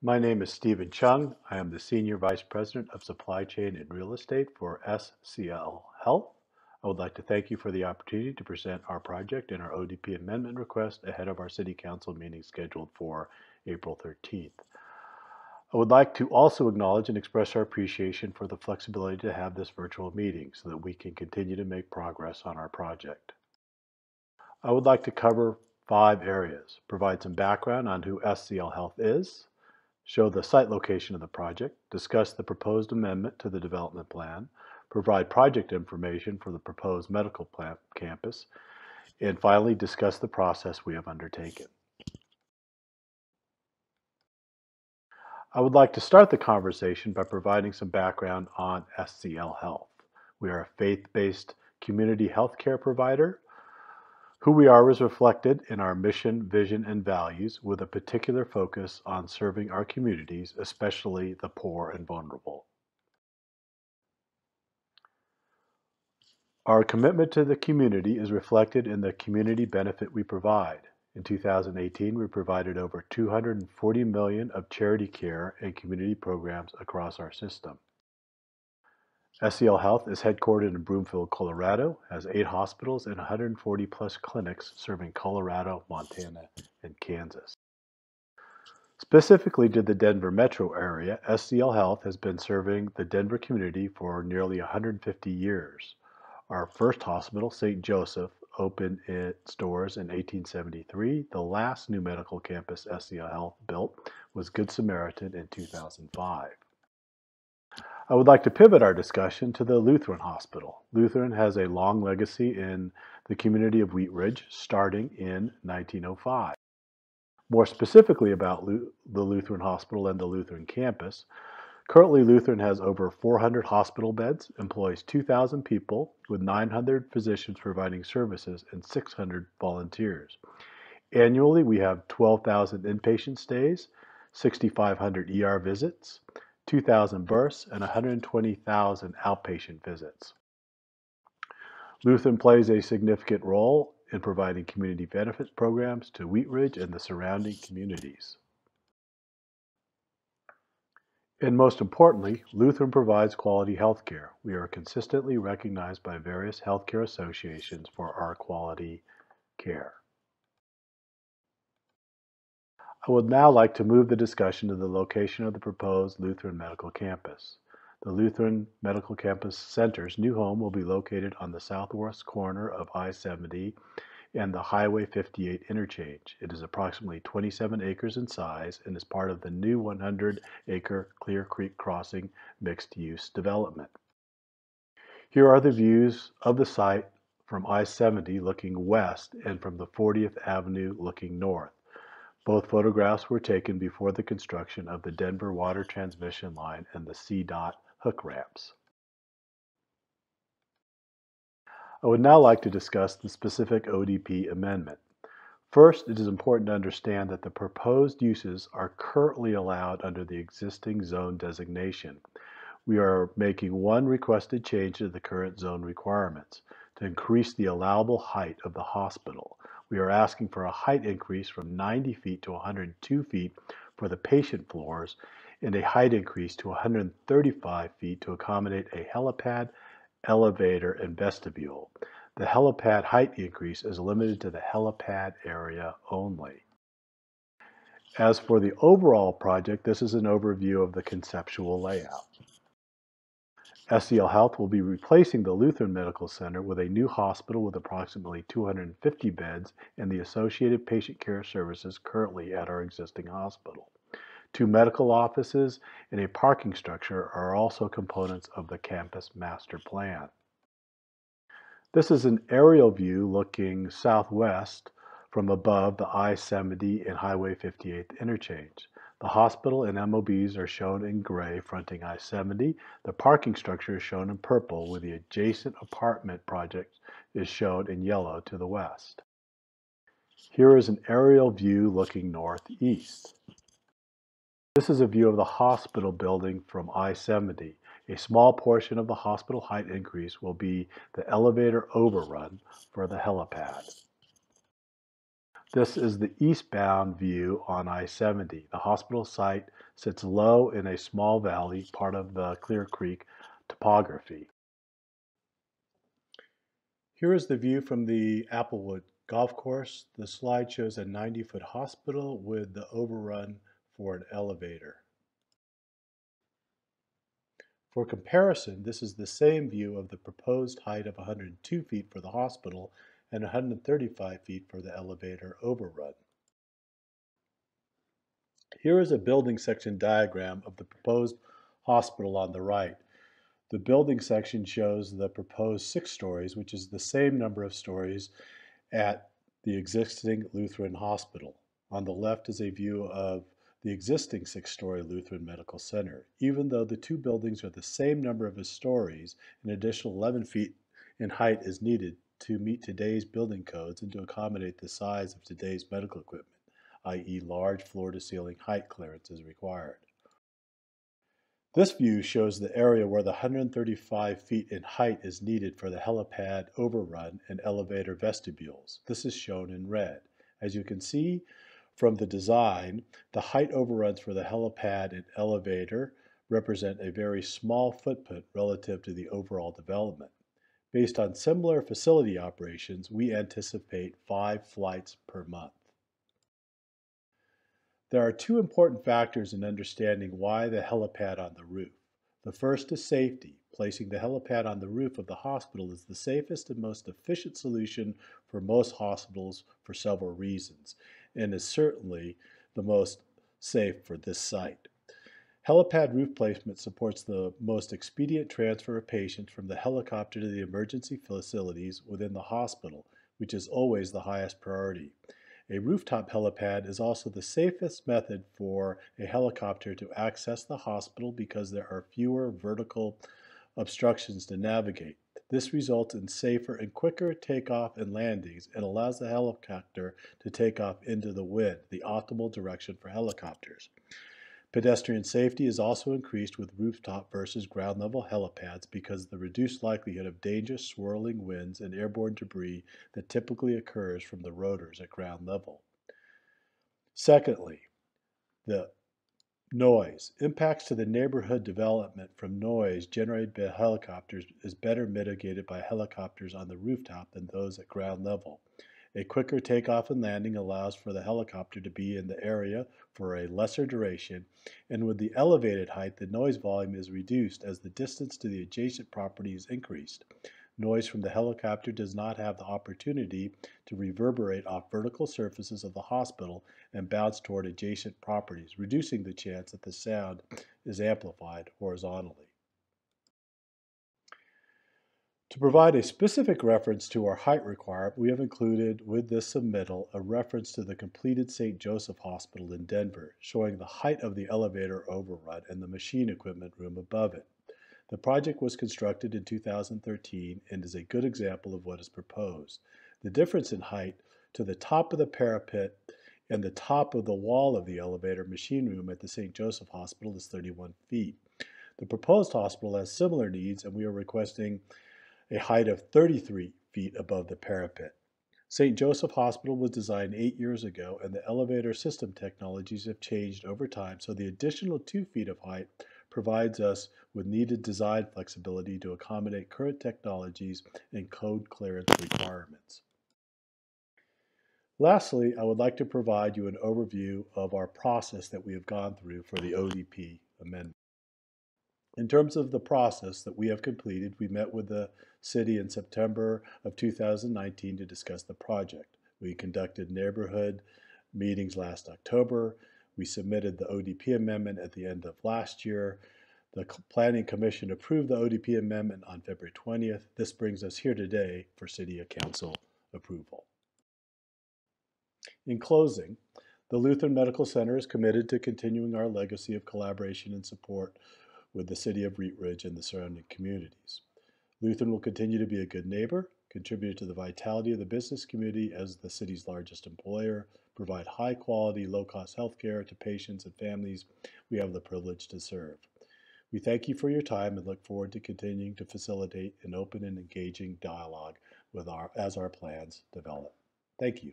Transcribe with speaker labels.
Speaker 1: My name is Stephen Chung. I am the Senior Vice President of Supply Chain and Real Estate for SCL Health. I would like to thank you for the opportunity to present our project and our ODP amendment request ahead of our City Council meeting scheduled for April 13th. I would like to also acknowledge and express our appreciation for the flexibility to have this virtual meeting so that we can continue to make progress on our project. I would like to cover five areas, provide some background on who SCL Health is, show the site location of the project, discuss the proposed amendment to the development plan, provide project information for the proposed medical plant campus, and finally discuss the process we have undertaken. I would like to start the conversation by providing some background on SCL Health. We are a faith-based community healthcare provider. Who we are is reflected in our mission, vision, and values with a particular focus on serving our communities, especially the poor and vulnerable. Our commitment to the community is reflected in the community benefit we provide. In 2018, we provided over 240 million of charity care and community programs across our system. SCL Health is headquartered in Broomfield, Colorado, has eight hospitals and 140 plus clinics serving Colorado, Montana, and Kansas. Specifically to the Denver metro area, SCL Health has been serving the Denver community for nearly 150 years. Our first hospital, St. Joseph, opened its doors in 1873. The last new medical campus SCL Health built was Good Samaritan in 2005. I would like to pivot our discussion to the Lutheran Hospital. Lutheran has a long legacy in the community of Wheat Ridge starting in 1905. More specifically about the Lutheran Hospital and the Lutheran campus, Currently, Lutheran has over 400 hospital beds, employs 2,000 people, with 900 physicians providing services and 600 volunteers. Annually, we have 12,000 inpatient stays, 6,500 ER visits, 2,000 births, and 120,000 outpatient visits. Lutheran plays a significant role in providing community benefits programs to Wheat Ridge and the surrounding communities. And most importantly, Lutheran provides quality health care. We are consistently recognized by various healthcare associations for our quality care. I would now like to move the discussion to the location of the proposed Lutheran Medical Campus. The Lutheran Medical Campus Center's new home will be located on the southwest corner of I-70 and the Highway 58 interchange. It is approximately 27 acres in size and is part of the new 100 acre Clear Creek Crossing mixed use development. Here are the views of the site from I-70 looking west and from the 40th Avenue looking north. Both photographs were taken before the construction of the Denver Water Transmission Line and the CDOT hook ramps. I would now like to discuss the specific ODP amendment. First, it is important to understand that the proposed uses are currently allowed under the existing zone designation. We are making one requested change to the current zone requirements to increase the allowable height of the hospital. We are asking for a height increase from 90 feet to 102 feet for the patient floors and a height increase to 135 feet to accommodate a helipad elevator, and vestibule. The helipad height increase is limited to the helipad area only. As for the overall project, this is an overview of the conceptual layout. SCL Health will be replacing the Lutheran Medical Center with a new hospital with approximately 250 beds and the associated patient care services currently at our existing hospital. Two medical offices and a parking structure are also components of the campus master plan. This is an aerial view looking southwest from above the I-70 and Highway 58 interchange. The hospital and MOBs are shown in gray fronting I-70. The parking structure is shown in purple with the adjacent apartment project is shown in yellow to the west. Here is an aerial view looking northeast. This is a view of the hospital building from I-70. A small portion of the hospital height increase will be the elevator overrun for the helipad. This is the eastbound view on I-70. The hospital site sits low in a small valley, part of the Clear Creek topography. Here is the view from the Applewood Golf Course. The slide shows a 90-foot hospital with the overrun for an elevator. For comparison, this is the same view of the proposed height of 102 feet for the hospital and 135 feet for the elevator overrun. Here is a building section diagram of the proposed hospital on the right. The building section shows the proposed six stories, which is the same number of stories at the existing Lutheran hospital. On the left is a view of the existing six-story Lutheran Medical Center. Even though the two buildings are the same number of stories, an additional 11 feet in height is needed to meet today's building codes and to accommodate the size of today's medical equipment, i.e. large floor-to-ceiling height clearance is required. This view shows the area where the 135 feet in height is needed for the helipad overrun and elevator vestibules. This is shown in red. As you can see from the design, the height overruns for the helipad and elevator represent a very small footprint relative to the overall development. Based on similar facility operations, we anticipate five flights per month. There are two important factors in understanding why the helipad on the roof. The first is safety. Placing the helipad on the roof of the hospital is the safest and most efficient solution for most hospitals for several reasons, and is certainly the most safe for this site. Helipad roof placement supports the most expedient transfer of patients from the helicopter to the emergency facilities within the hospital, which is always the highest priority. A rooftop helipad is also the safest method for a helicopter to access the hospital because there are fewer vertical obstructions to navigate. This results in safer and quicker takeoff and landings and allows the helicopter to take off into the wind, the optimal direction for helicopters. Pedestrian safety is also increased with rooftop versus ground level helipads because of the reduced likelihood of dangerous swirling winds and airborne debris that typically occurs from the rotors at ground level. Secondly, the noise. Impacts to the neighborhood development from noise generated by helicopters is better mitigated by helicopters on the rooftop than those at ground level. A quicker takeoff and landing allows for the helicopter to be in the area for a lesser duration, and with the elevated height, the noise volume is reduced as the distance to the adjacent property is increased. Noise from the helicopter does not have the opportunity to reverberate off vertical surfaces of the hospital and bounce toward adjacent properties, reducing the chance that the sound is amplified horizontally. To provide a specific reference to our height requirement, we have included with this submittal a reference to the completed St. Joseph Hospital in Denver, showing the height of the elevator overrun and the machine equipment room above it. The project was constructed in 2013 and is a good example of what is proposed. The difference in height to the top of the parapet and the top of the wall of the elevator machine room at the St. Joseph Hospital is 31 feet. The proposed hospital has similar needs and we are requesting a height of 33 feet above the parapet. St. Joseph Hospital was designed eight years ago, and the elevator system technologies have changed over time, so the additional two feet of height provides us with needed design flexibility to accommodate current technologies and code clearance requirements. Lastly, I would like to provide you an overview of our process that we have gone through for the ODP amendment. In terms of the process that we have completed, we met with the city in September of 2019 to discuss the project. We conducted neighborhood meetings last October. We submitted the ODP amendment at the end of last year. The Planning Commission approved the ODP amendment on February 20th. This brings us here today for City Council approval. In closing, the Lutheran Medical Center is committed to continuing our legacy of collaboration and support with the city of Wheat Ridge and the surrounding communities. Lutheran will continue to be a good neighbor, contribute to the vitality of the business community as the city's largest employer, provide high quality, low cost health care to patients and families we have the privilege to serve. We thank you for your time and look forward to continuing to facilitate an open and engaging dialogue with our, as our plans develop. Thank you.